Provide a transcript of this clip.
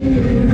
you